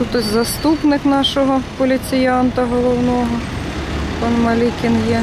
Тут ось заступник нашого поліціянта головного, пан Малікін є.